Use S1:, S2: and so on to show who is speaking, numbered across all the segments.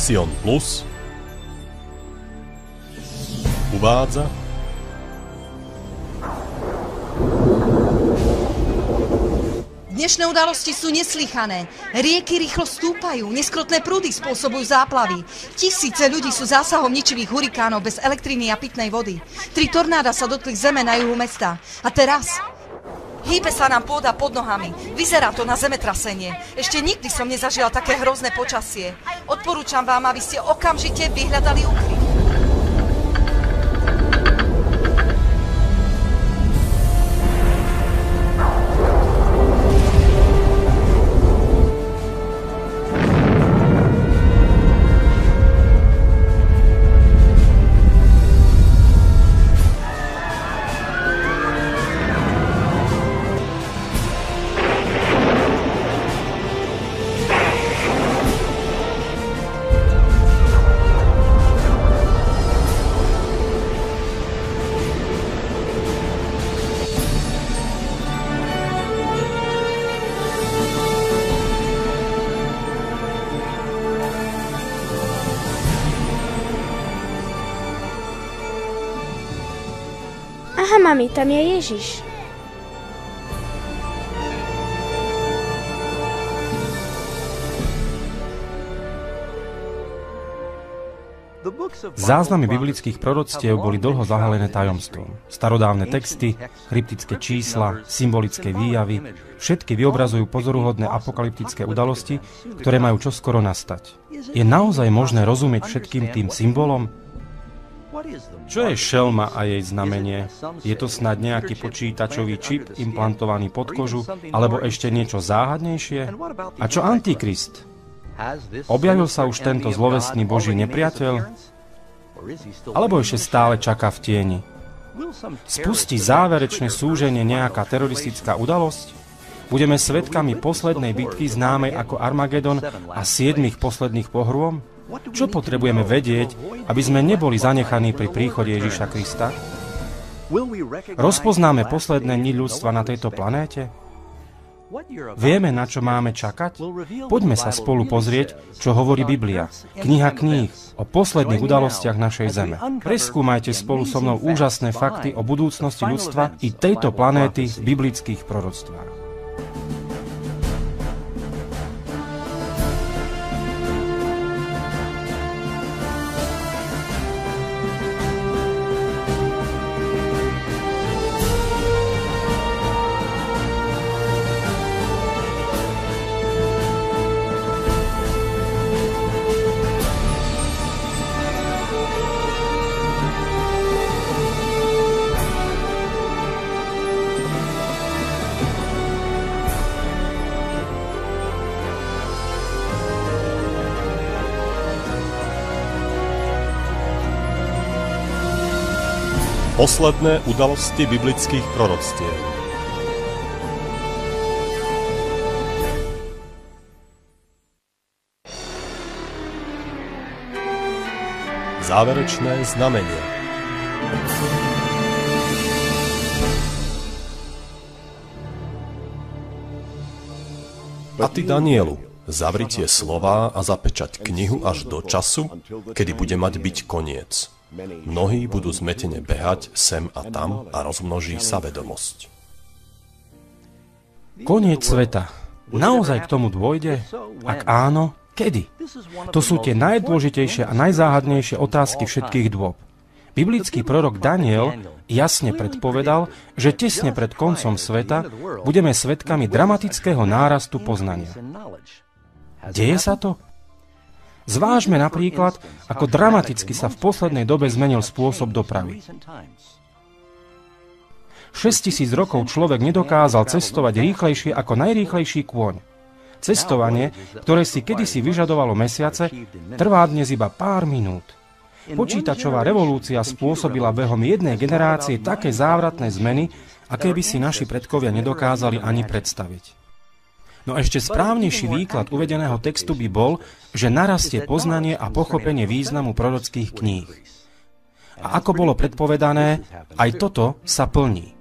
S1: Sion Plus uvádza
S2: Dnešné udalosti sú neslychané. Rieky rýchlo stúpajú, neskrotné prúdy spôsobujú záplavy. Tisíce ľudí sú zásahom ničivých hurikánov bez elektriny a pitnej vody. Tri tornáda sa dotkli zeme na juhu mesta. A teraz Hýbe sa nám pôda pod nohami. Vyzerá to na zemetrasenie. Ešte nikdy som nezažila také hrozné počasie. Odporúčam vám, aby ste okamžite vyhľadali ukryt.
S3: Aha, mami, tam je Ježiš.
S4: Záznamy biblických proroctiev boli dlho zahalené tajomstvom. Starodávne texty, kryptické čísla, symbolické výjavy, všetky vyobrazujú pozoruhodné apokalyptické udalosti, ktoré majú čoskoro nastať. Je naozaj možné rozumieť všetkým tým symbolom? Čo je šelma a jej znamenie? Je to snad nejaký počítačový čip implantovaný pod kožu, alebo ešte niečo záhadnejšie? A čo Antikrist? Objavil sa už tento zlovestný Boží nepriateľ? Alebo ešte stále čaká v tieni? Spustí záverečné súženie nejaká teroristická udalosť? Budeme svetkami poslednej bitky známej ako Armagedon a siedmých posledných pohrôm? Čo potrebujeme vedieť, aby sme neboli zanechaní pri príchode Ježiša Krista? Rozpoznáme posledné dni ľudstva na tejto planéte? Vieme, na čo máme čakať? Poďme sa spolu pozrieť, čo hovorí Biblia. Kniha kníh o posledných udalostiach našej Zeme. Preskúmajte spolu so mnou úžasné fakty o budúcnosti ľudstva i tejto planéty v biblických proroctvách.
S1: Posledné udalosti biblických proroctiev. Záverečné znamenie. A ty, Danielu, zavritie slova a zapečať knihu až do času, kedy bude mať byť koniec. Mnohí budú zmetene behať sem a tam a rozmnoží sa vedomosť.
S4: Koniec sveta. Naozaj k tomu dôjde? Ak áno, kedy? To sú tie najdôležitejšie a najzáhadnejšie otázky všetkých dôb. Biblický prorok Daniel jasne predpovedal, že tesne pred koncom sveta budeme svetkami dramatického nárastu poznania. Deje sa to? Zvážme napríklad, ako dramaticky sa v poslednej dobe zmenil spôsob dopravy. 6000 rokov človek nedokázal cestovať rýchlejšie ako najrýchlejší kôň. Cestovanie, ktoré si kedysi vyžadovalo mesiace, trvá dnes iba pár minút. Počítačová revolúcia spôsobila behom jednej generácie také závratné zmeny, aké by si naši predkovia nedokázali ani predstaviť. No ešte správnejší výklad uvedeného textu by bol, že narastie poznanie a pochopenie významu prorockých kníh. A ako bolo predpovedané, aj toto sa plní.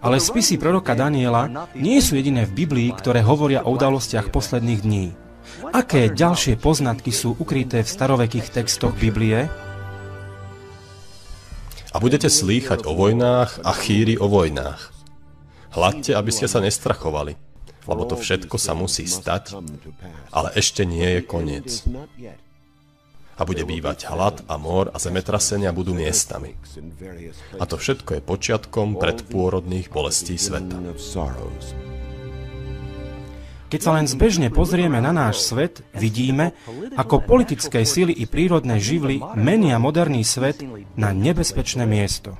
S4: Ale spisy proroka Daniela nie sú jediné v Biblii, ktoré hovoria o udalostiach posledných dní. Aké ďalšie poznatky sú ukryté v starovekých textoch Biblie?
S1: A budete slýchať o vojnách a chýry o vojnách. Hladte, aby ste sa nestrachovali, lebo to všetko sa musí stať, ale ešte nie je koniec. A bude bývať hlad a mor a zemetrasenia budú miestami. A to všetko je počiatkom predpôrodných bolestí sveta.
S4: Keď sa len zbežne pozrieme na náš svet, vidíme, ako politické sily i prírodné živly menia moderný svet na nebezpečné miesto.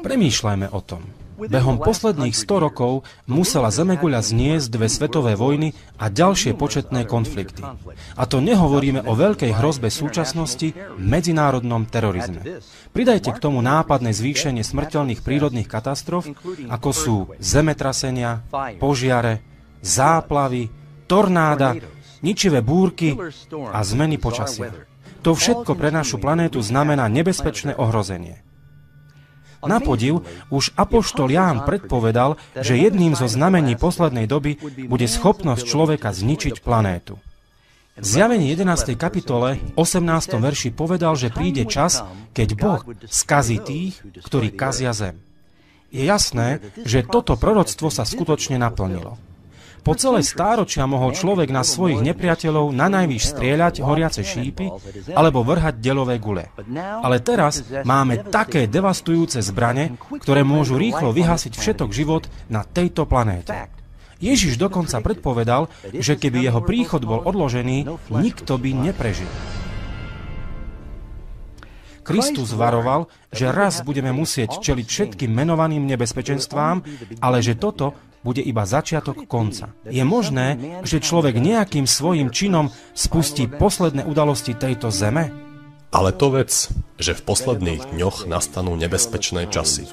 S4: Premýšľajme o tom. Behom posledných 100 rokov musela Zemeguľa zniesť dve svetové vojny a ďalšie početné konflikty. A to nehovoríme o veľkej hrozbe súčasnosti, medzinárodnom terorizme. Pridajte k tomu nápadné zvýšenie smrteľných prírodných katastrof, ako sú zemetrasenia, požiare, záplavy, tornáda, ničivé búrky a zmeny počasia. To všetko pre našu planétu znamená nebezpečné ohrozenie. Na podiv, už Apoštol Ján predpovedal, že jedným zo znamení poslednej doby bude schopnosť človeka zničiť planétu. V zjavení 11. kapitole 18. verši povedal, že príde čas, keď Boh skazí tých, ktorí kazia zem. Je jasné, že toto proroctvo sa skutočne naplnilo. Po celé stáročia mohol človek na svojich nepriateľov na najvyš strieľať horiace šípy alebo vrhať delové gule. Ale teraz máme také devastujúce zbrane, ktoré môžu rýchlo vyhasiť všetok život na tejto planéte. Ježiš dokonca predpovedal, že keby jeho príchod bol odložený, nikto by neprežil. Kristus varoval, že raz budeme musieť čeliť všetkým menovaným nebezpečenstvám, ale že toto bude iba začiatok konca. Je možné, že človek nejakým svojim činom spustí posledné udalosti tejto zeme?
S1: Ale to vec, že v posledných dňoch nastanú nebezpečné časy.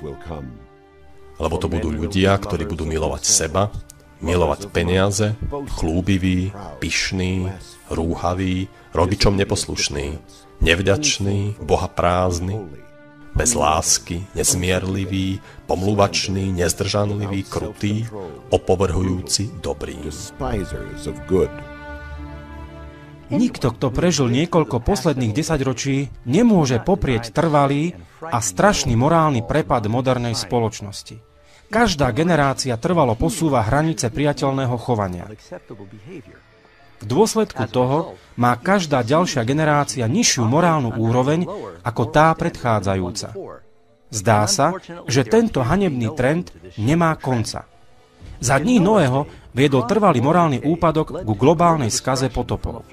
S1: Lebo to budú ľudia, ktorí budú milovať seba, milovať peniaze, chlúbiví, pyšní, rúhaví, rodičom neposlušní, nevďační, boha prázdny, bez lásky, nezmierlivý, pomluvačný, nezdržanlivý, krutý, opovrhujúci, dobrý.
S4: Nikto, kto prežil niekoľko posledných desaťročí, nemôže poprieť trvalý a strašný morálny prepad modernej spoločnosti. Každá generácia trvalo posúva hranice priateľného chovania. V dôsledku toho má každá ďalšia generácia nižšiu morálnu úroveň ako tá predchádzajúca. Zdá sa, že tento hanebný trend nemá konca. Za dní Noého viedol trvalý morálny úpadok ku globálnej skaze potopov.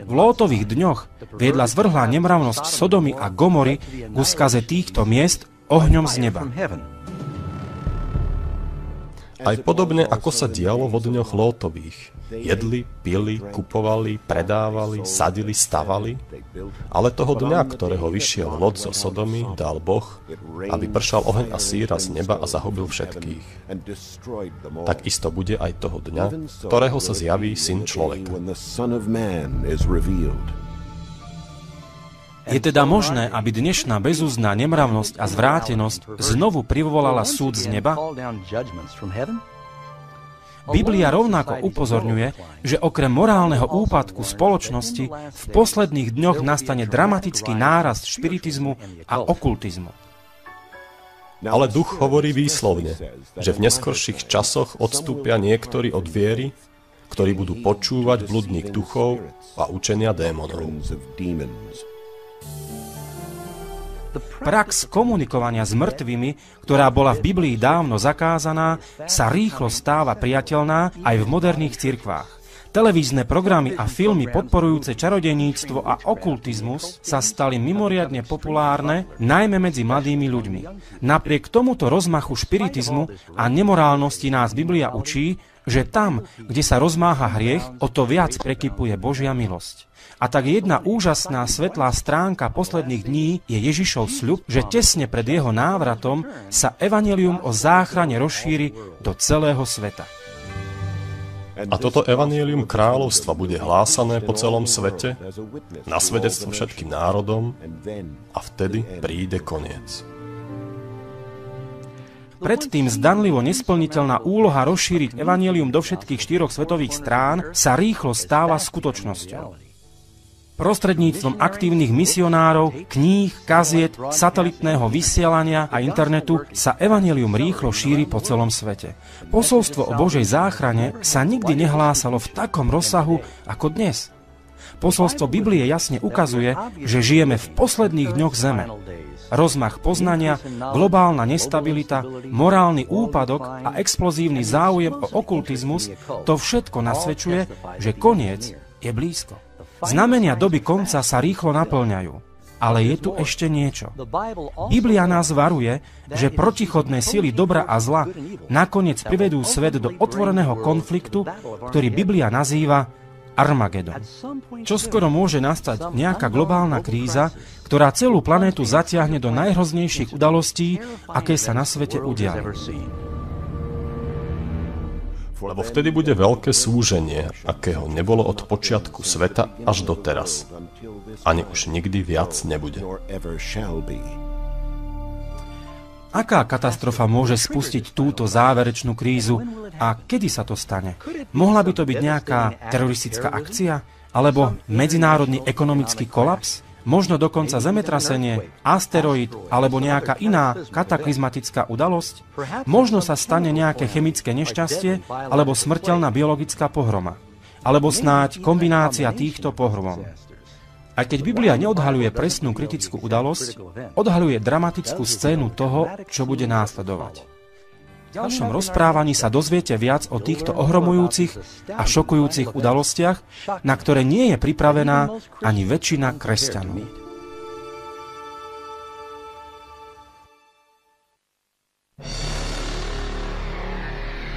S4: V Lótových dňoch viedla zvrhlá nemravnosť Sodomy a Gomory ku skaze týchto miest ohňom z neba.
S1: Aj podobne ako sa dialo vo dňoch Lótových. Jedli, pili, kupovali, predávali, sadili, stavali, ale toho dňa, ktorého vyšiel Lot zo Sodomy, dal Boh, aby pršal oheň a síra z neba a zahobil všetkých. Tak isto bude aj toho dňa, ktorého sa zjaví Syn človeka.
S4: Je teda možné, aby dnešná bezúzná nemravnosť a zvrátenosť znovu privolala súd z neba? Biblia rovnako upozorňuje, že okrem morálneho úpadku spoločnosti v posledných dňoch nastane dramatický nárast špiritizmu a okultizmu.
S1: Ale duch hovorí výslovne, že v neskorších časoch odstúpia niektorí od viery, ktorí budú počúvať bludných duchov a učenia démonov.
S4: Prax komunikovania s mŕtvými, ktorá bola v Biblii dávno zakázaná, sa rýchlo stáva priateľná aj v moderných cirkvách. Televízne programy a filmy podporujúce čarodejníctvo a okultizmus sa stali mimoriadne populárne, najmä medzi mladými ľuďmi. Napriek tomuto rozmachu špiritizmu a nemorálnosti nás Biblia učí, že tam, kde sa rozmáha hriech, o to viac prekypuje Božia milosť. A tak jedna úžasná svetlá stránka posledných dní je Ježišov sľub, že tesne pred jeho návratom sa evanelium o záchrane rozšíri do celého sveta.
S1: A toto evanielium kráľovstva bude hlásané po celom svete, na svedectvo všetkým národom a vtedy príde koniec.
S4: Predtým zdanlivo nesplniteľná úloha rozšíriť evanielium do všetkých štyroch svetových strán sa rýchlo stáva skutočnosťou. Prostredníctvom aktívnych misionárov, kníh, kaziet, satelitného vysielania a internetu sa evanelium rýchlo šíri po celom svete. Posolstvo o Božej záchrane sa nikdy nehlásalo v takom rozsahu ako dnes. Posolstvo Biblie jasne ukazuje, že žijeme v posledných dňoch Zeme. Rozmach poznania, globálna nestabilita, morálny úpadok a explozívny záujem o okultizmus, to všetko nasvedčuje, že koniec je blízko. Znamenia doby konca sa rýchlo naplňajú. Ale je tu ešte niečo. Biblia nás varuje, že protichodné sily dobra a zla nakoniec privedú svet do otvoreného konfliktu, ktorý Biblia nazýva Armagedon. Čo skoro môže nastať nejaká globálna kríza, ktorá celú planétu zatiahne do najhroznejších udalostí, aké sa na svete udiali
S1: lebo vtedy bude veľké súženie, akého nebolo od počiatku sveta až do teraz. Ani už nikdy viac nebude.
S4: Aká katastrofa môže spustiť túto záverečnú krízu a kedy sa to stane? Mohla by to byť nejaká teroristická akcia? Alebo medzinárodný ekonomický kolaps? možno dokonca zemetrasenie, asteroid alebo nejaká iná kataklizmatická udalosť, možno sa stane nejaké chemické nešťastie alebo smrteľná biologická pohroma, alebo snáď kombinácia týchto pohrom. Aj keď Biblia neodhaľuje presnú kritickú udalosť, odhaľuje dramatickú scénu toho, čo bude následovať. V ďalšom rozprávaní sa dozviete viac o týchto ohromujúcich a šokujúcich udalostiach, na ktoré nie je pripravená ani väčšina kresťanov.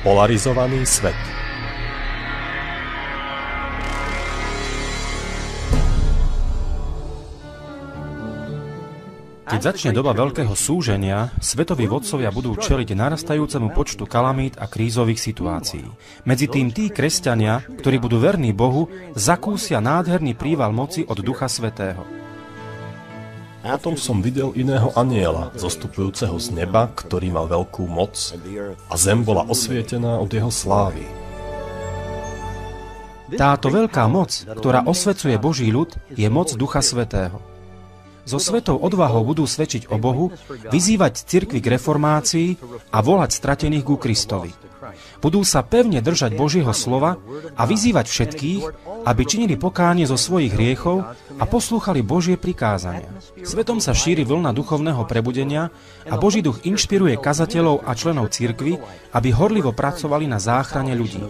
S1: Polarizovaný svet
S4: Keď začne doba veľkého súženia, svetoví vodcovia budú čeliť narastajúcemu počtu kalamít a krízových situácií. Medzi tým tí kresťania, ktorí budú verní Bohu, zakúsia nádherný príval moci od Ducha Svetého.
S1: Potom som videl iného aniela, zostupujúceho z neba, ktorý mal veľkú moc a zem bola osvietená od jeho slávy.
S4: Táto veľká moc, ktorá osvecuje Boží ľud, je moc Ducha Svetého so svetou odvahou budú svedčiť o Bohu, vyzývať cirkvi k reformácii a volať stratených ku Kristovi. Budú sa pevne držať Božieho slova a vyzývať všetkých, aby činili pokánie zo svojich hriechov a poslúchali Božie prikázania. Svetom sa šíri vlna duchovného prebudenia a Boží duch inšpiruje kazateľov a členov cirkvy, aby horlivo pracovali na záchrane ľudí.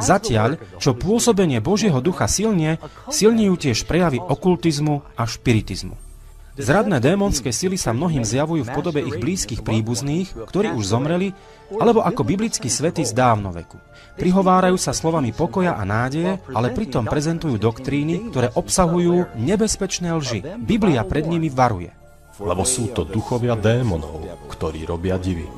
S4: Zatiaľ, čo pôsobenie Božieho ducha silne, silnejú tiež prejavy okultizmu a špiritizmu. Zradné démonské sily sa mnohým zjavujú v podobe ich blízkych príbuzných, ktorí už zomreli, alebo ako biblickí svety z dávnoveku. Prihovárajú sa slovami pokoja a nádeje, ale pritom prezentujú doktríny, ktoré obsahujú nebezpečné lži. Biblia pred nimi varuje.
S1: Lebo sú to duchovia démonov, ktorí robia divy.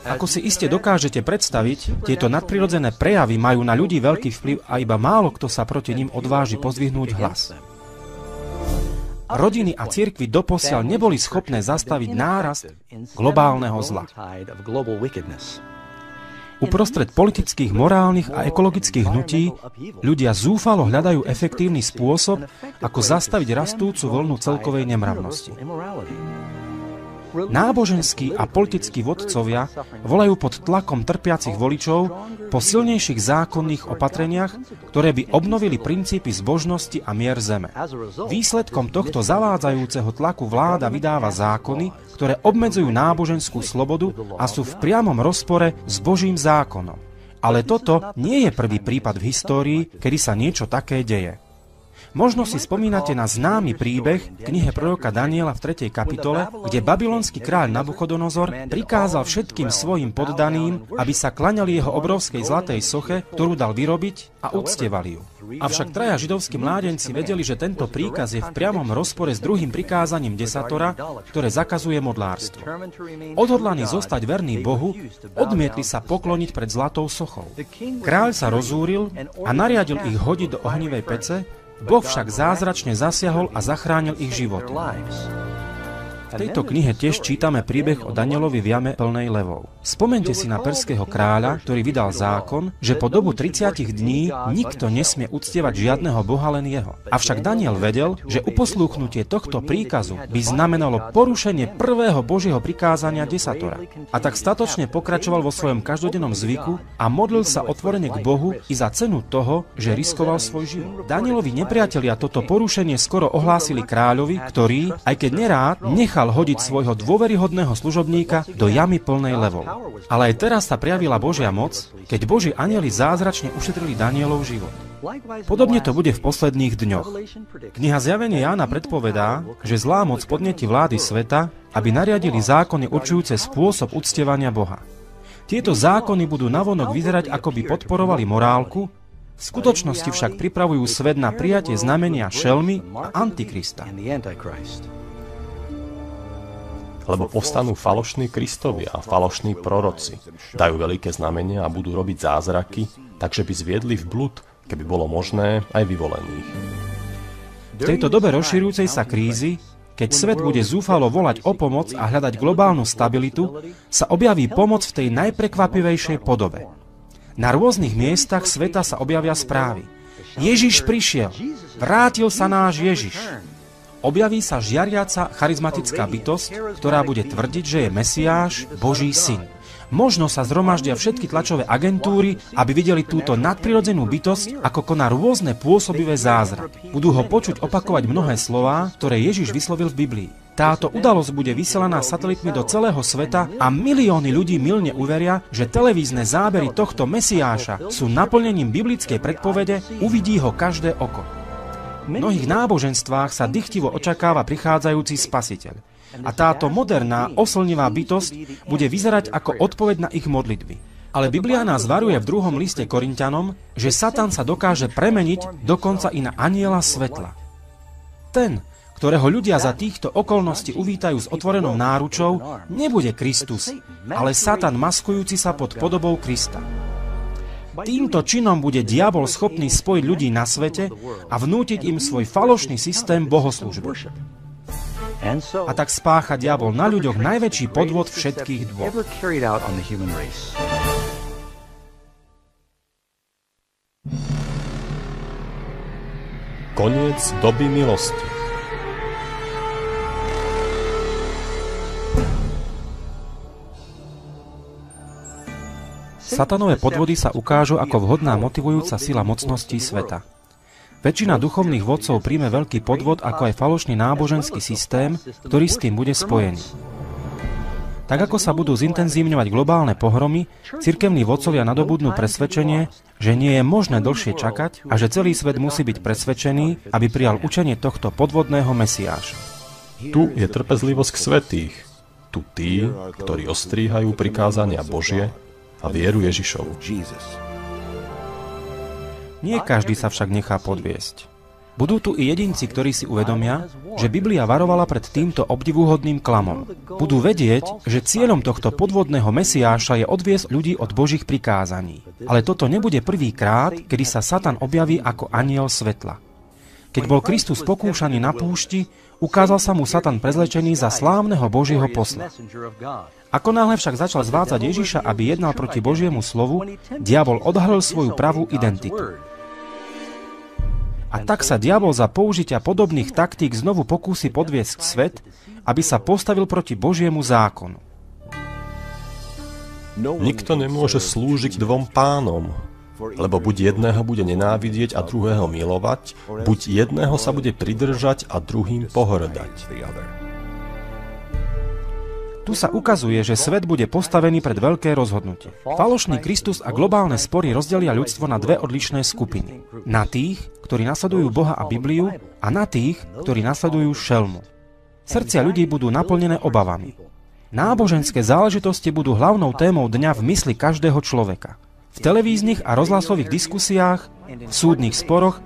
S4: Ako si iste dokážete predstaviť, tieto nadprirodzené prejavy majú na ľudí veľký vplyv a iba málo kto sa proti ním odváži pozvihnúť hlas. Rodiny a cirkvy doposiaľ neboli schopné zastaviť nárast globálneho zla. Uprostred politických, morálnych a ekologických hnutí ľudia zúfalo hľadajú efektívny spôsob, ako zastaviť rastúcu vlnu celkovej nemravnosti. Náboženskí a politickí vodcovia volajú pod tlakom trpiacich voličov po silnejších zákonných opatreniach, ktoré by obnovili princípy zbožnosti a mier zeme. Výsledkom tohto zavádzajúceho tlaku vláda vydáva zákony, ktoré obmedzujú náboženskú slobodu a sú v priamom rozpore s Božím zákonom. Ale toto nie je prvý prípad v histórii, kedy sa niečo také deje. Možno si spomínate na známy príbeh v knihe proroka Daniela v 3. kapitole, kde babylonský kráľ Nabuchodonozor prikázal všetkým svojim poddaným, aby sa klaňali jeho obrovskej zlatej soche, ktorú dal vyrobiť a uctievali ju. Avšak traja židovskí mládenci vedeli, že tento príkaz je v priamom rozpore s druhým prikázaním desatora, ktoré zakazuje modlárstvo. Odhodlaní zostať verní Bohu, odmietli sa pokloniť pred zlatou sochou. Kráľ sa rozúril a nariadil ich hodiť do ohnivej pece, Boh však zázračne zasiahol a zachránil ich život. V tejto knihe tiež čítame príbeh o Danielovi v jame plnej levov. Spomente si na perského kráľa, ktorý vydal zákon, že po dobu 30 dní nikto nesmie uctievať žiadneho boha, len jeho. Avšak Daniel vedel, že uposlúchnutie tohto príkazu by znamenalo porušenie prvého Božieho prikázania desatora. A tak statočne pokračoval vo svojom každodennom zvyku a modlil sa otvorene k Bohu i za cenu toho, že riskoval svoj život. Danielovi nepriatelia toto porušenie skoro ohlásili kráľovi, ktorý, aj keď nerád, nechal hodiť svojho dôveryhodného služobníka do jamy plnej levov. Ale aj teraz sa prijavila Božia moc, keď Boží anieli zázračne ušetrili Danielov život. Podobne to bude v posledných dňoch. Kniha Zjavenie Jána predpovedá, že zlá moc podneti vlády sveta, aby nariadili zákony určujúce spôsob uctievania Boha. Tieto zákony budú navonok vyzerať, ako by podporovali morálku, v skutočnosti však pripravujú svet na prijatie znamenia šelmy a antikrista
S1: lebo povstanú falošní kristovia a falošní proroci. Dajú veľké znamenia a budú robiť zázraky, takže by zviedli v blud, keby bolo možné, aj vyvolených.
S4: V tejto dobe rozširujúcej sa krízy, keď svet bude zúfalo volať o pomoc a hľadať globálnu stabilitu, sa objaví pomoc v tej najprekvapivejšej podobe. Na rôznych miestach sveta sa objavia správy. Ježiš prišiel. Vrátil sa náš Ježiš objaví sa žiariaca charizmatická bytosť, ktorá bude tvrdiť, že je Mesiáš, Boží syn. Možno sa zhromaždia všetky tlačové agentúry, aby videli túto nadprirodzenú bytosť, ako koná rôzne pôsobivé zázraky. Budú ho počuť opakovať mnohé slová, ktoré Ježiš vyslovil v Biblii. Táto udalosť bude vysielaná satelitmi do celého sveta a milióny ľudí milne uveria, že televízne zábery tohto Mesiáša sú naplnením biblickej predpovede, uvidí ho každé oko. Mnohých náboženstvách sa dychtivo očakáva prichádzajúci spasiteľ. A táto moderná, oslnivá bytosť bude vyzerať ako odpoveď na ich modlitby. Ale Biblia nás varuje v druhom liste Korintianom, že Satan sa dokáže premeniť dokonca i na aniela svetla. Ten, ktorého ľudia za týchto okolností uvítajú s otvorenou náručou, nebude Kristus, ale Satan maskujúci sa pod podobou Krista. Týmto činom bude diabol schopný spojiť ľudí na svete a vnútiť im svoj falošný systém bohoslužby. A tak spácha diabol na ľuďoch najväčší podvod všetkých dvoch.
S1: Koniec doby milosti.
S4: Satanové podvody sa ukážu ako vhodná motivujúca sila mocností sveta. Väčšina duchovných vodcov príjme veľký podvod ako aj falošný náboženský systém, ktorý s tým bude spojený. Tak ako sa budú zintenzívňovať globálne pohromy, cirkevní vodcovia nadobudnú presvedčenie, že nie je možné dlhšie čakať a že celý svet musí byť presvedčený, aby prijal učenie tohto podvodného mesiáša.
S1: Tu je trpezlivosť svetých. Tu tí, ktorí ostríhajú prikázania Božie a vieru Ježišovu.
S4: Nie každý sa však nechá podviesť. Budú tu i jedinci, ktorí si uvedomia, že Biblia varovala pred týmto obdivuhodným klamom. Budú vedieť, že cieľom tohto podvodného mesiáša je odviesť ľudí od Božích prikázaní. Ale toto nebude prvý krát, kedy sa Satan objaví ako aniel svetla. Keď bol Kristus pokúšaný na púšti, ukázal sa mu Satan prezlečený za slávneho Božieho posla. Ako náhle však začal zvádzať Ježiša, aby jednal proti Božiemu slovu, diabol odhalil svoju pravú identitu. A tak sa diabol za použitia podobných taktík znovu pokúsi podviesť svet, aby sa postavil proti Božiemu zákonu.
S1: Nikto nemôže slúžiť dvom pánom, lebo buď jedného bude nenávidieť a druhého milovať, buď jedného sa bude pridržať a druhým pohrdať.
S4: Tu sa ukazuje, že svet bude postavený pred veľké rozhodnutie. Falošný Kristus a globálne spory rozdelia ľudstvo na dve odlišné skupiny. Na tých, ktorí nasledujú Boha a Bibliu a na tých, ktorí nasledujú šelmu. Srdcia ľudí budú naplnené obavami. Náboženské záležitosti budú hlavnou témou dňa v mysli každého človeka. V televíznych a rozhlasových diskusiách, v súdnych sporoch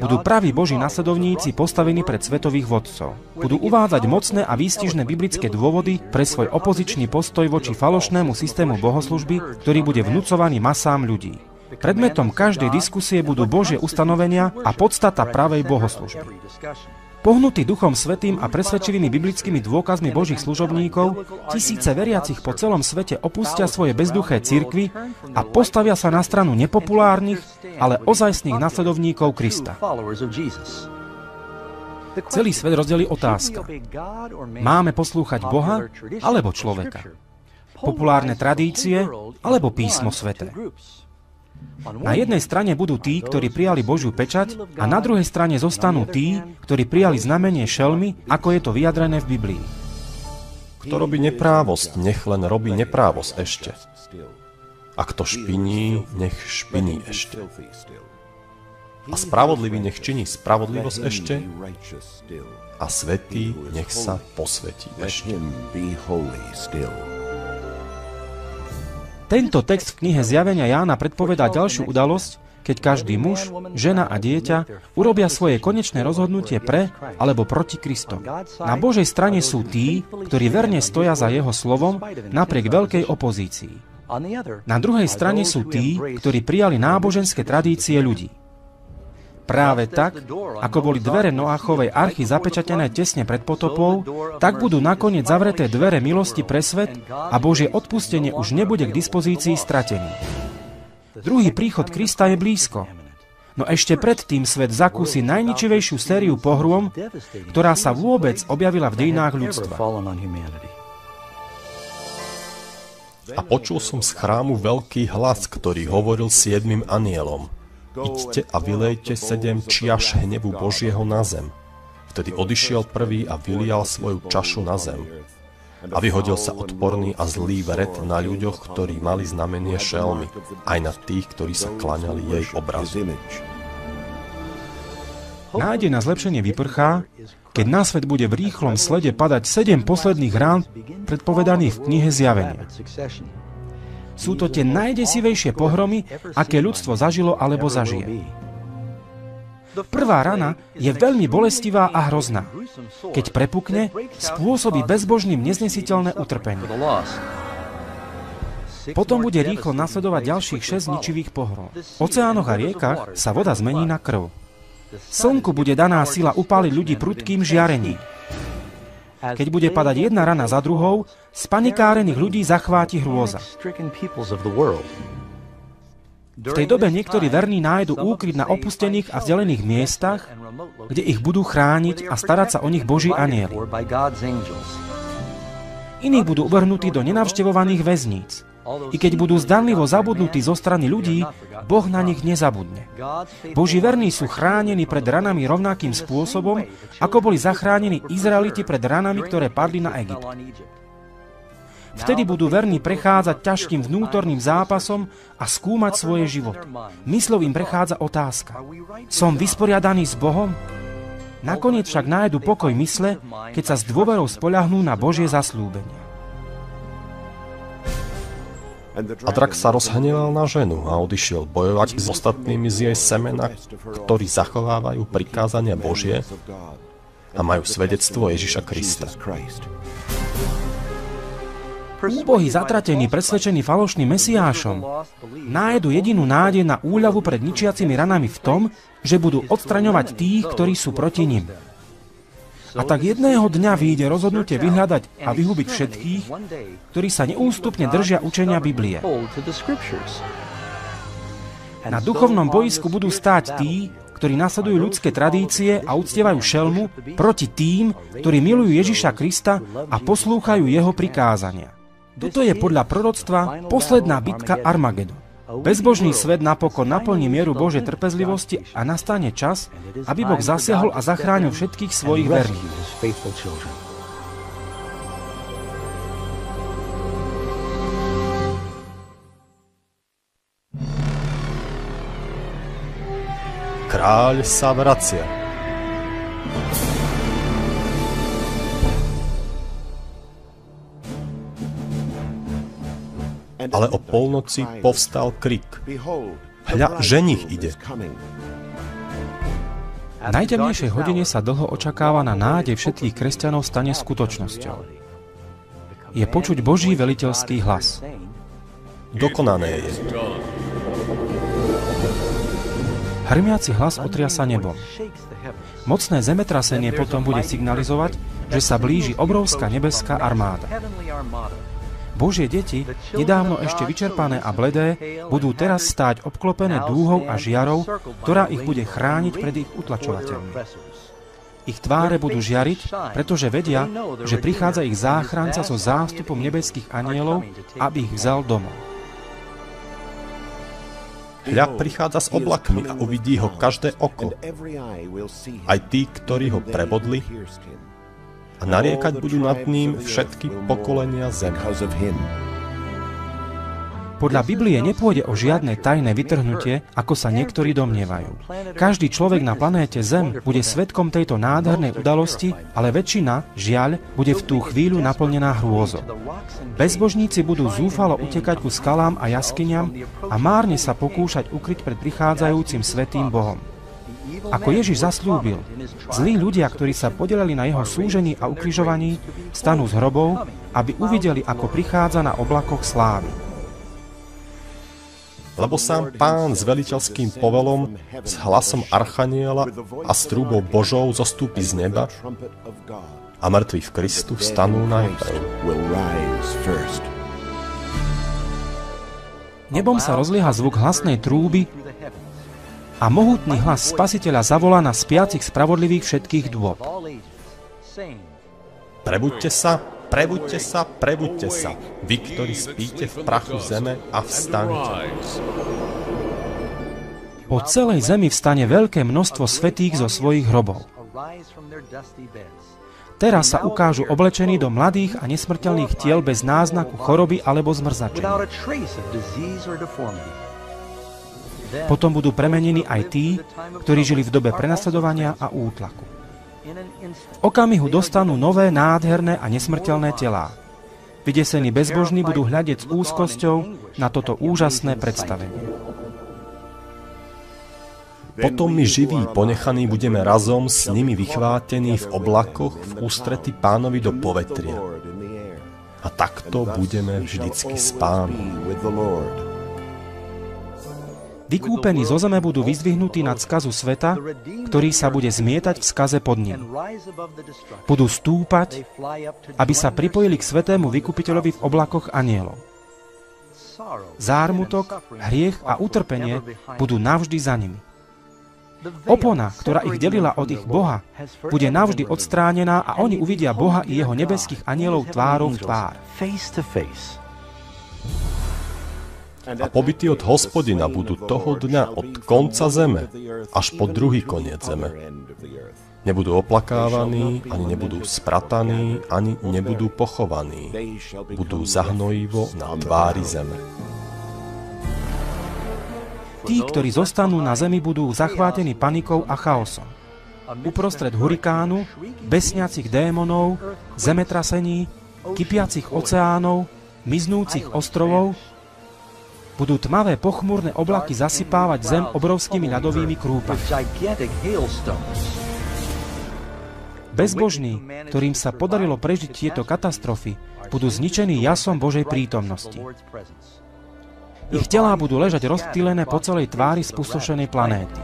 S4: budú praví Boží nasledovníci postavení pred svetových vodcov. Budú uvádzať mocné a výstižné biblické dôvody pre svoj opozičný postoj voči falošnému systému bohoslužby, ktorý bude vnúcovaný masám ľudí. Predmetom každej diskusie budú Božie ustanovenia a podstata pravej bohoslužby. Pohnutý Duchom Svetým a presvedčivými biblickými dôkazmi Božích služobníkov, tisíce veriacich po celom svete opustia svoje bezduché cirkvy a postavia sa na stranu nepopulárnych, ale ozajstných nasledovníkov Krista. Celý svet rozdelí otázka. Máme poslúchať Boha alebo človeka? Populárne tradície alebo písmo svete? Na jednej strane budú tí, ktorí prijali Božiu pečať a na druhej strane zostanú tí, ktorí prijali znamenie šelmy, ako je to vyjadrené v Biblii.
S1: Kto robí neprávosť, nech len robí neprávosť ešte. A kto špiní, nech špiní ešte. A spravodlivý nech činí spravodlivosť ešte a svetý nech sa posvetí ešte.
S4: Tento text v knihe Zjavenia Jána predpovedá ďalšiu udalosť, keď každý muž, žena a dieťa urobia svoje konečné rozhodnutie pre alebo proti Kristom. Na Božej strane sú tí, ktorí verne stoja za jeho slovom napriek veľkej opozícii. Na druhej strane sú tí, ktorí prijali náboženské tradície ľudí. Práve tak, ako boli dvere Noachovej archy zapečatené tesne pred potopou, tak budú nakoniec zavreté dvere milosti pre svet a Božie odpustenie už nebude k dispozícii stratený. Druhý príchod Krista je blízko. No ešte predtým svet zakúsi najničivejšiu sériu pohrôm, ktorá sa vôbec objavila v dejinách ľudstva.
S1: A počul som z chrámu veľký hlas, ktorý hovoril siedmým anielom – Iďte a vylejte sedem čiaš hnevu Božieho na zem. Vtedy odišiel prvý a vylial svoju čašu na zem. A vyhodil sa odporný a zlý vred na ľuďoch, ktorí mali znamenie šelmy, aj na tých, ktorí sa klaňali jej obrazu.
S4: Nádej na zlepšenie vyprchá, keď na svet bude v rýchlom slede padať sedem posledných rán predpovedaných v knihe Zjavenia. Sú to tie najdesivejšie pohromy, aké ľudstvo zažilo alebo zažije. Prvá rana je veľmi bolestivá a hrozná. Keď prepukne, spôsobí bezbožným neznesiteľné utrpenie. Potom bude rýchlo nasledovať ďalších 6 ničivých pohrom. V oceánoch a riekach sa voda zmení na krv. Slnku bude daná sila upáliť ľudí prudkým žiarením. Keď bude padať jedna rana za druhou, spanikárených ľudí zachváti hrôza. V tej dobe niektorí verní nájdu úkryt na opustených a vzdialených miestach, kde ich budú chrániť a starať sa o nich Boží anieli. Iní budú uvrhnutí do nenavštevovaných väzníc. I keď budú zdanlivo zabudnutí zo strany ľudí, Boh na nich nezabudne. Boží verní sú chránení pred ranami rovnakým spôsobom, ako boli zachránení Izraeliti pred ranami, ktoré padli na Egypt. Vtedy budú verní prechádzať ťažkým vnútorným zápasom a skúmať svoje život. Myslov im prechádza otázka. Som vysporiadaný s Bohom? Nakoniec však nájdu pokoj mysle, keď sa s dôverou spoľahnú na Božie zaslúbenie.
S1: A drak sa rozhneval na ženu a odišiel bojovať s ostatnými z jej semena, ktorí zachovávajú prikázania Božie a majú svedectvo Ježiša Krista.
S4: Úbohy zatratení, presvedčení falošným mesiášom, nájdu jedinú nádej na úľavu pred ničiacimi ranami v tom, že budú odstraňovať tých, ktorí sú proti nim. A tak jedného dňa vyjde rozhodnutie vyhľadať a vyhubiť všetkých, ktorí sa neústupne držia učenia Biblie. Na duchovnom boisku budú stáť tí, ktorí nasledujú ľudské tradície a uctievajú šelmu proti tým, ktorí milujú Ježiša Krista a poslúchajú jeho prikázania. Toto je podľa proroctva posledná bitka Armagedon. Bezbožný svet napokon naplní mieru Božej trpezlivosti a nastane čas, aby Boh zasiahol a zachránil všetkých svojich verných.
S1: Kráľ sa vracia. Ale o polnoci povstal krik. Hľa, ženich ide.
S4: V najtemnejšej hodine sa dlho očakávaná nádej všetkých kresťanov stane skutočnosťou. Je počuť Boží veliteľský hlas.
S1: Dokonané je.
S4: Hrmiaci hlas otriasa nebom. Mocné zemetrasenie potom bude signalizovať, že sa blíži obrovská nebeská armáda. Božie deti, nedávno ešte vyčerpané a bledé, budú teraz stáť obklopené dúhou a žiarou, ktorá ich bude chrániť pred ich utlačovateľmi. Ich tváre budú žiariť, pretože vedia, že prichádza ich záchranca so zástupom nebeských anielov, aby ich vzal domov.
S1: Hľa prichádza s oblakmi a uvidí ho každé oko. Aj tí, ktorí ho prebodli, a nariekať budú nad ním všetky pokolenia zeme.
S4: Podľa Biblie nepôjde o žiadne tajné vytrhnutie, ako sa niektorí domnievajú. Každý človek na planéte Zem bude svetkom tejto nádhernej udalosti, ale väčšina, žiaľ, bude v tú chvíľu naplnená hrôzou. Bezbožníci budú zúfalo utekať ku skalám a jaskyňam a márne sa pokúšať ukryť pred prichádzajúcim svetým Bohom. Ako Ježiš zaslúbil, zlí ľudia, ktorí sa podelali na jeho súžení a ukrižovaní, stanú z hrobov, aby uvideli, ako prichádza na oblakoch slávy
S1: lebo sám pán s veliteľským povelom, s hlasom archaniela a s trúbou Božou zostúpi z neba a mŕtvi v Kristu stanú najprv.
S4: Nebom sa rozlieha zvuk hlasnej trúby a mohutný hlas spasiteľa zavolá na spiacich spravodlivých všetkých dôb.
S1: Prebuďte sa, Prebuďte sa, prebuďte sa, vy, ktorí spíte v prachu zeme a vstaňte.
S4: Po celej zemi vstane veľké množstvo svetých zo svojich hrobov. Teraz sa ukážu oblečení do mladých a nesmrteľných tiel bez náznaku choroby alebo zmrzačenia. Potom budú premenení aj tí, ktorí žili v dobe prenasledovania a útlaku. V okamihu dostanú nové, nádherné a nesmrteľné telá. Vydesení bezbožní budú hľadiť s úzkosťou na toto úžasné predstavenie.
S1: Potom my živí ponechaní budeme razom s nimi vychvátení v oblakoch v ústrety pánovi do povetria. A takto budeme vždycky s pánom.
S4: Vykúpení zo zeme budú vyzdvihnutí nad skazu sveta, ktorý sa bude zmietať v skaze pod ním. Budú stúpať, aby sa pripojili k svetému vykupiteľovi v oblakoch anielov. Zármutok, hriech a utrpenie budú navždy za nimi. Opona, ktorá ich delila od ich Boha, bude navždy odstránená a oni uvidia Boha i jeho nebeských anielov tvárov v tvár
S1: a pobyty od hospodina budú toho dňa od konca zeme až po druhý koniec zeme. Nebudú oplakávaní, ani nebudú sprataní, ani nebudú pochovaní. Budú zahnojivo na tvári zeme.
S4: Tí, ktorí zostanú na zemi, budú zachvátení panikou a chaosom. Uprostred hurikánu, besniacich démonov, zemetrasení, kypiacich oceánov, miznúcich ostrovov, budú tmavé pochmúrne oblaky zasypávať zem obrovskými ľadovými krúpami. Bezbožní, ktorým sa podarilo prežiť tieto katastrofy, budú zničení jasom Božej prítomnosti. Ich telá budú ležať rozptýlené po celej tvári spustošenej planéty.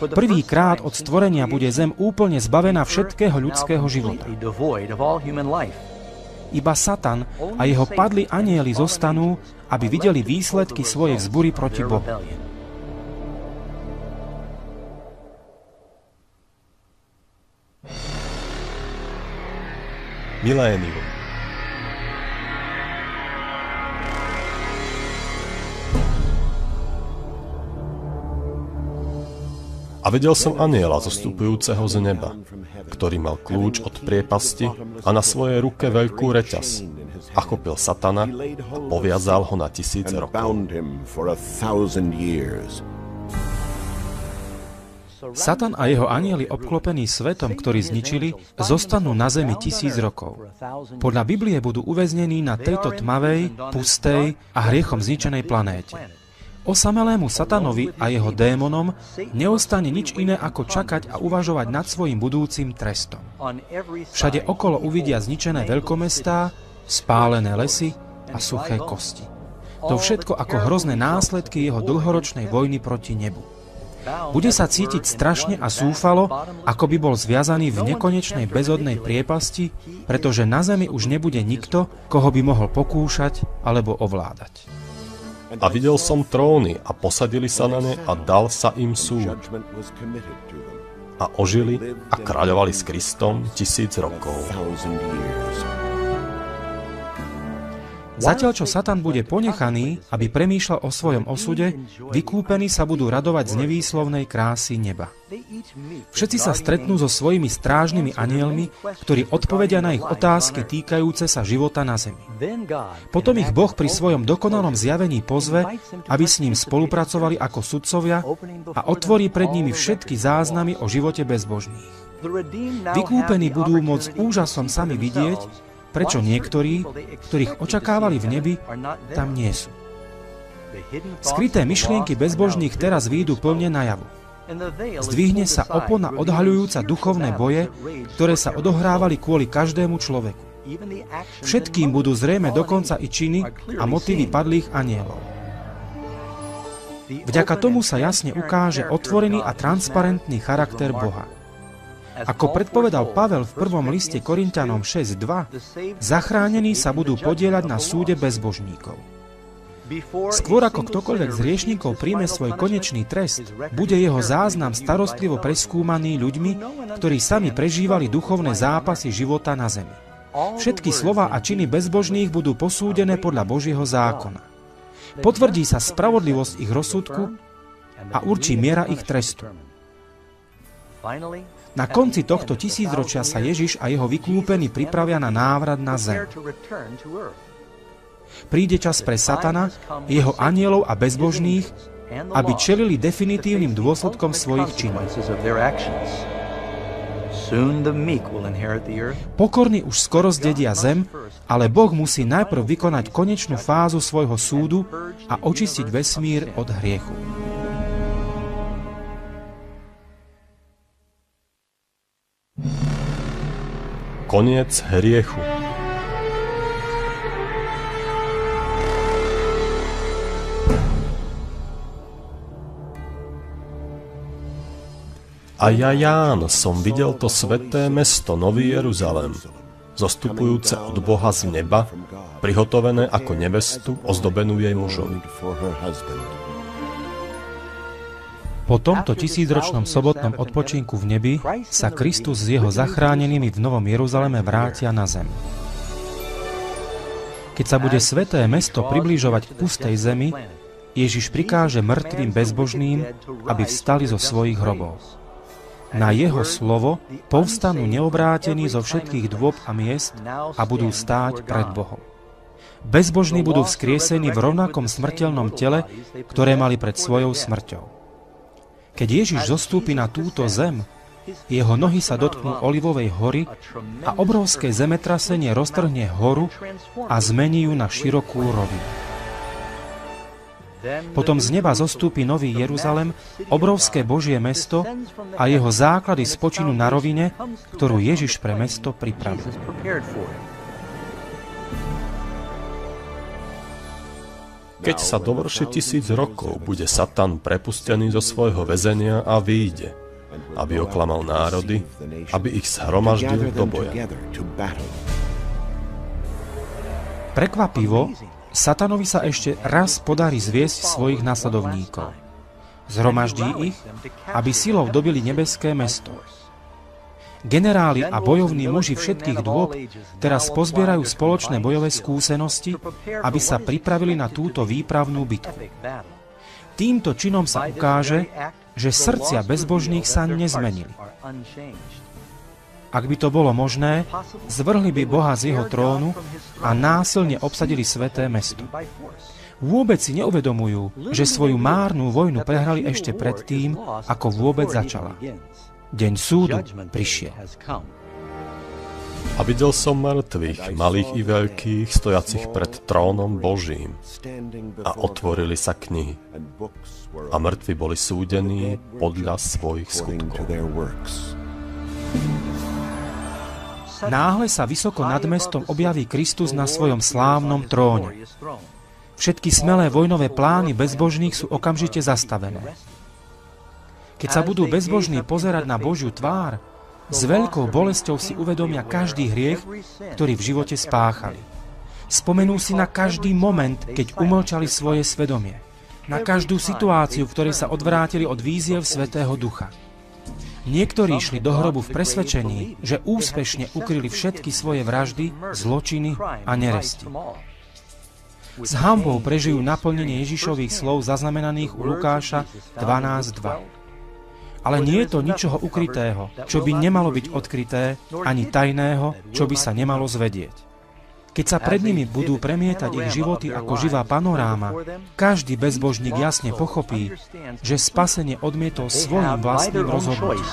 S4: Prvýkrát od stvorenia bude Zem úplne zbavená všetkého ľudského života. Iba Satan a jeho padli anieli zostanú, aby videli výsledky svojej vzbury proti Bohu.
S1: Milénium A videl som aniela zostupujúceho z neba, ktorý mal kľúč od priepasti a na svojej ruke veľkú reťaz. A chopil satana a poviazal ho na tisíc rokov.
S4: Satan a jeho anieli obklopení svetom, ktorý zničili, zostanú na zemi tisíc rokov. Podľa Biblie budú uväznení na tejto tmavej, pustej a hriechom zničenej planéte. Osamelému satanovi a jeho démonom neostane nič iné ako čakať a uvažovať nad svojim budúcim trestom. Všade okolo uvidia zničené veľkomestá, spálené lesy a suché kosti. To všetko ako hrozné následky jeho dlhoročnej vojny proti nebu. Bude sa cítiť strašne a súfalo, ako by bol zviazaný v nekonečnej bezodnej priepasti, pretože na zemi už nebude nikto, koho by mohol pokúšať alebo ovládať.
S1: A videl som tróny a posadili sa na ne a dal sa im súd. A ožili a kráľovali s Kristom tisíc rokov.
S4: Zatiaľ, čo Satan bude ponechaný, aby premýšľal o svojom osude, vykúpení sa budú radovať z nevýslovnej krásy neba. Všetci sa stretnú so svojimi strážnymi anielmi, ktorí odpovedia na ich otázky týkajúce sa života na zemi. Potom ich Boh pri svojom dokonalom zjavení pozve, aby s ním spolupracovali ako sudcovia a otvorí pred nimi všetky záznamy o živote bezbožných. Vykúpení budú môcť úžasom sami vidieť, Prečo niektorí, ktorých očakávali v nebi, tam nie sú? Skryté myšlienky bezbožných teraz výjdu plne najavu. Zdvihne sa opona odhaľujúca duchovné boje, ktoré sa odohrávali kvôli každému človeku. Všetkým budú zrejme dokonca i činy a motívy padlých anielov. Vďaka tomu sa jasne ukáže otvorený a transparentný charakter Boha. Ako predpovedal Pavel v prvom liste Korintianom 6.2, zachránení sa budú podieľať na súde bezbožníkov. Skôr ako ktokoľvek z riešníkov príjme svoj konečný trest, bude jeho záznam starostlivo preskúmaný ľuďmi, ktorí sami prežívali duchovné zápasy života na zemi. Všetky slova a činy bezbožných budú posúdené podľa Božieho zákona. Potvrdí sa spravodlivosť ich rozsudku a určí miera ich trestu. Na konci tohto tisícročia sa Ježiš a jeho vykúpení pripravia na návrat na zem. Príde čas pre Satana, jeho anielov a bezbožných, aby čelili definitívnym dôsledkom svojich činov. Pokorní už skoro zdedia zem, ale Boh musí najprv vykonať konečnú fázu svojho súdu a očistiť vesmír od hriechu.
S1: Koniec hriechu. A ja, Ján, som videl to sveté mesto, Nový Jeruzalem, zostupujúce od Boha z neba, prihotovené ako nevestu, ozdobenú jej mužovi.
S4: Po tomto tisícročnom sobotnom odpočinku v nebi sa Kristus s jeho zachránenými v Novom Jeruzaleme vrátia na zem. Keď sa bude sveté mesto približovať k pustej zemi, Ježiš prikáže mŕtvým bezbožným, aby vstali zo svojich hrobov. Na jeho slovo povstanú neobrátení zo všetkých dôb a miest a budú stáť pred Bohom. Bezbožní budú vzkriesení v rovnakom smrteľnom tele, ktoré mali pred svojou smrťou. Keď Ježiš zostúpi na túto zem, jeho nohy sa dotknú olivovej hory a obrovské zemetrasenie roztrhne horu a zmení ju na širokú rovinu. Potom z neba zostúpi Nový Jeruzalem, obrovské Božie mesto a jeho základy spočinú na rovine, ktorú Ježiš pre mesto pripravil.
S1: Keď sa dovrši tisíc rokov, bude Satan prepustený zo svojho väzenia a vyjde, aby oklamal národy, aby ich zhromaždil do boja.
S4: Prekvapivo, Satanovi sa ešte raz podarí zviesť svojich nasledovníkov. Zhromaždí ich, aby silou dobili nebeské mesto. Generáli a bojovní muži všetkých dôb teraz pozbierajú spoločné bojové skúsenosti, aby sa pripravili na túto výpravnú bitku. Týmto činom sa ukáže, že srdcia bezbožných sa nezmenili. Ak by to bolo možné, zvrhli by Boha z jeho trónu a násilne obsadili sveté mesto. Vôbec si neuvedomujú, že svoju márnu vojnu prehrali ešte predtým, ako vôbec začala. Deň súdu prišiel.
S1: A videl som mŕtvych, malých i veľkých, stojacich pred trónom Božím. A otvorili sa knihy. A mŕtvi boli súdení podľa svojich skutkov.
S4: Náhle sa vysoko nad mestom objaví Kristus na svojom slávnom tróne. Všetky smelé vojnové plány bezbožných sú okamžite zastavené. Keď sa budú bezbožní pozerať na Božiu tvár, s veľkou bolesťou si uvedomia každý hriech, ktorý v živote spáchali. Spomenú si na každý moment, keď umlčali svoje svedomie. Na každú situáciu, v ktorej sa odvrátili od víziev Svetého Ducha. Niektorí šli do hrobu v presvedčení, že úspešne ukryli všetky svoje vraždy, zločiny a neresti. S hambou prežijú naplnenie Ježišových slov zaznamenaných u Lukáša 12.2. Ale nie je to ničoho ukrytého, čo by nemalo byť odkryté, ani tajného, čo by sa nemalo zvedieť. Keď sa pred nimi budú premietať ich životy ako živá panoráma, každý bezbožník jasne pochopí, že spasenie odmietol svojim vlastným rozhodnutím.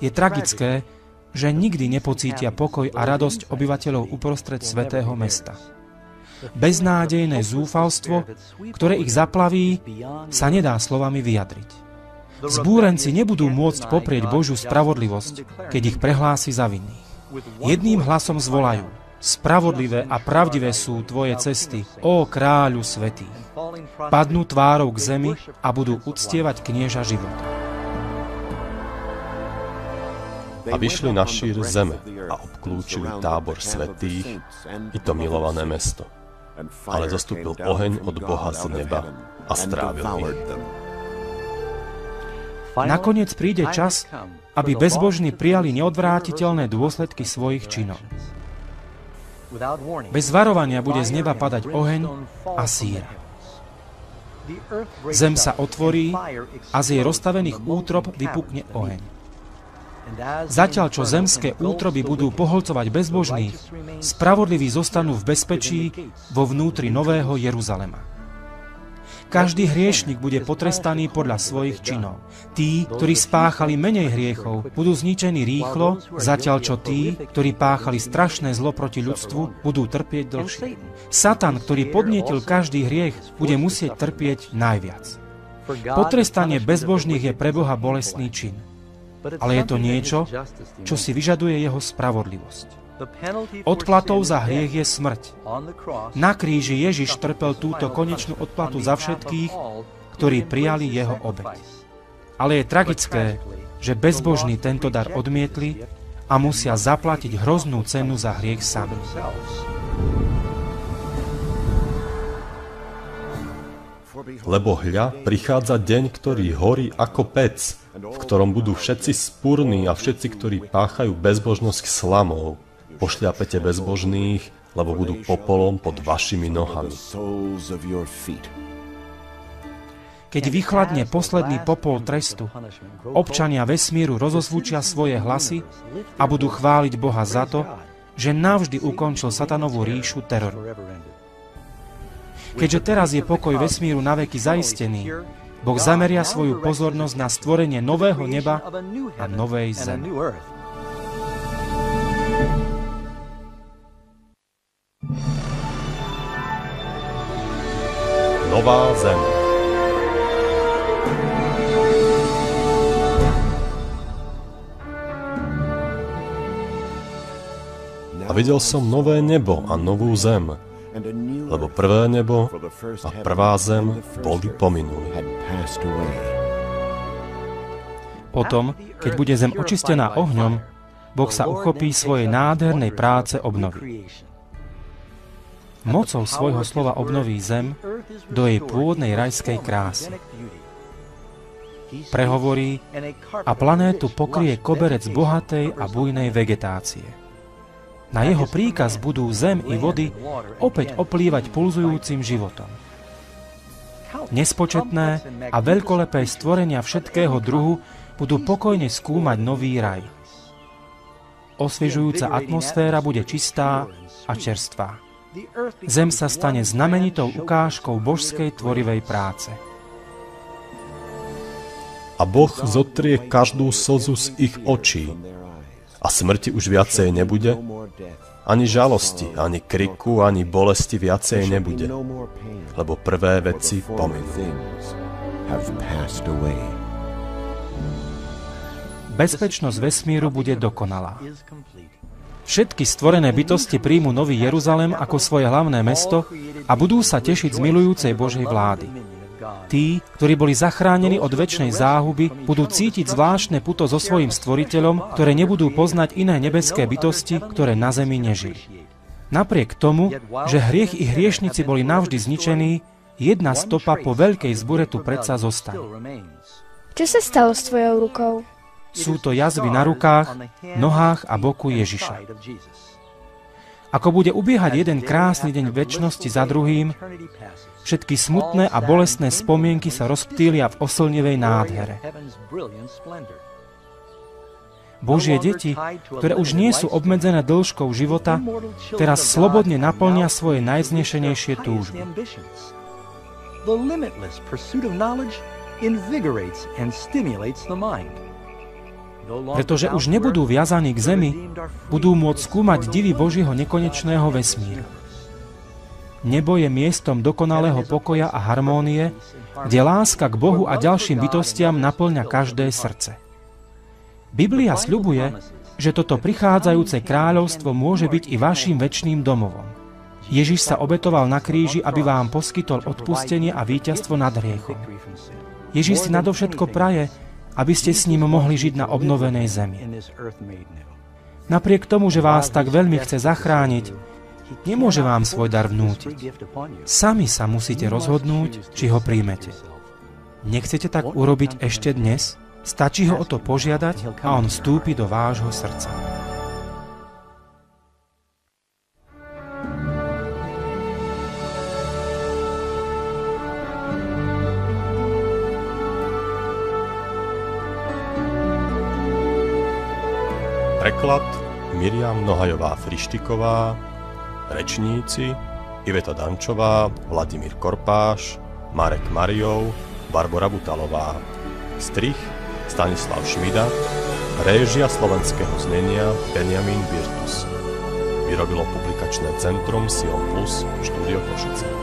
S4: Je tragické, že nikdy nepocítia pokoj a radosť obyvateľov uprostred svetého mesta. Beznádejné zúfalstvo, ktoré ich zaplaví, sa nedá slovami vyjadriť. Zbúrenci nebudú môcť poprieť Božiu spravodlivosť, keď ich prehlási za vinných. Jedným hlasom zvolajú, Spravodlivé a pravdivé sú tvoje cesty, ó kráľu svetý. Padnú tvárou k zemi a budú uctievať knieža života.
S1: a vyšli na šír zeme a obklúčili tábor svetých i to milované mesto. Ale zostúpil oheň od Boha z neba a strávil ich.
S4: Nakoniec príde čas, aby bezbožní prijali neodvrátiteľné dôsledky svojich činov. Bez varovania bude z neba padať oheň a síra. Zem sa otvorí a z jej rozstavených útrop vypukne oheň. Zatiaľ, čo zemské útroby budú poholcovať bezbožných, spravodliví zostanú v bezpečí vo vnútri Nového Jeruzalema. Každý hriešnik bude potrestaný podľa svojich činov. Tí, ktorí spáchali menej hriechov, budú zničení rýchlo, zatiaľ čo tí, ktorí páchali strašné zlo proti ľudstvu, budú trpieť dlhšie. Satan, ktorý podnietil každý hriech, bude musieť trpieť najviac. Potrestanie bezbožných je pre Boha bolestný čin ale je to niečo, čo si vyžaduje jeho spravodlivosť. Odplatou za hriech je smrť. Na kríži Ježiš trpel túto konečnú odplatu za všetkých, ktorí prijali jeho obeď. Ale je tragické, že bezbožní tento dar odmietli a musia zaplatiť hroznú cenu za hriech sami.
S1: Lebo hľa, prichádza deň, ktorý horí ako pec, v ktorom budú všetci spurní a všetci, ktorí páchajú bezbožnosť slamov. Pošľapete bezbožných, lebo budú popolom pod vašimi nohami.
S4: Keď vychladne posledný popol trestu, občania vesmíru rozozvučia svoje hlasy a budú chváliť Boha za to, že navždy ukončil satanovú ríšu teroru. Keďže teraz je pokoj vesmíru naveky zaistený, Boh zameria svoju pozornosť na stvorenie nového neba a novej zeme.
S1: Nová zem. A videl som nové nebo a novú zem, lebo prvé nebo a prvá zem boli pominuli.
S4: Potom, keď bude zem očistená ohňom, Boh sa uchopí svojej nádhernej práce obnovy. Mocou svojho slova obnoví zem do jej pôvodnej rajskej krásy. Prehovorí a planétu pokrie koberec bohatej a bujnej vegetácie. Na jeho príkaz budú zem i vody opäť oplývať pulzujúcim životom. Nespočetné a veľkolepé stvorenia všetkého druhu budú pokojne skúmať nový raj. Osviežujúca atmosféra bude čistá a čerstvá. Zem sa stane znamenitou ukážkou božskej tvorivej práce.
S1: A Boh zotrie každú slzu z ich očí a smrti už viacej nebude, ani žalosti, ani kriku, ani bolesti viacej nebude, lebo prvé veci pominú.
S4: Bezpečnosť vesmíru bude dokonalá. Všetky stvorené bytosti príjmu Nový Jeruzalem ako svoje hlavné mesto a budú sa tešiť z milujúcej Božej vlády. Tí, ktorí boli zachránení od väčšnej záhuby, budú cítiť zvláštne puto so svojím stvoriteľom, ktoré nebudú poznať iné nebeské bytosti, ktoré na zemi nežili. Napriek tomu, že hriech i hriešnici boli navždy zničení, jedna stopa po veľkej zbure tu predsa zostane.
S3: Čo sa stalo s tvojou rukou?
S4: Sú to jazvy na rukách, nohách a boku Ježiša. Ako bude ubiehať jeden krásny deň väčšnosti za druhým, všetky smutné a bolestné spomienky sa rozptýlia v oslnevej nádhere. Božie deti, ktoré už nie sú obmedzené dĺžkou života, teraz slobodne naplnia svoje najznešenejšie túžby. The limitless pursuit of knowledge invigorates and stimulates the mind pretože už nebudú viazaní k zemi, budú môcť skúmať divy Božieho nekonečného vesmíru. Nebo je miestom dokonalého pokoja a harmónie, kde láska k Bohu a ďalším bytostiam naplňa každé srdce. Biblia sľubuje, že toto prichádzajúce kráľovstvo môže byť i vašim väčšným domovom. Ježiš sa obetoval na kríži, aby vám poskytol odpustenie a víťazstvo nad hriechom. Ježiš si nadovšetko praje, aby ste s ním mohli žiť na obnovenej zemi. Napriek tomu, že vás tak veľmi chce zachrániť, nemôže vám svoj dar vnútiť. Sami sa musíte rozhodnúť, či ho príjmete. Nechcete tak urobiť ešte dnes? Stačí ho o to požiadať a on vstúpi do vášho srdca.
S1: Preklad Miriam Nohajová Frištiková, rečníci Iveta Dančová, Vladimír Korpáš, Marek Mariov, Barbara Butalová. Strich Stanislav Šmida, réžia slovenského znenia Benjamin Virtus. Vyrobilo publikačné centrum Sion Plus, štúdio Košice.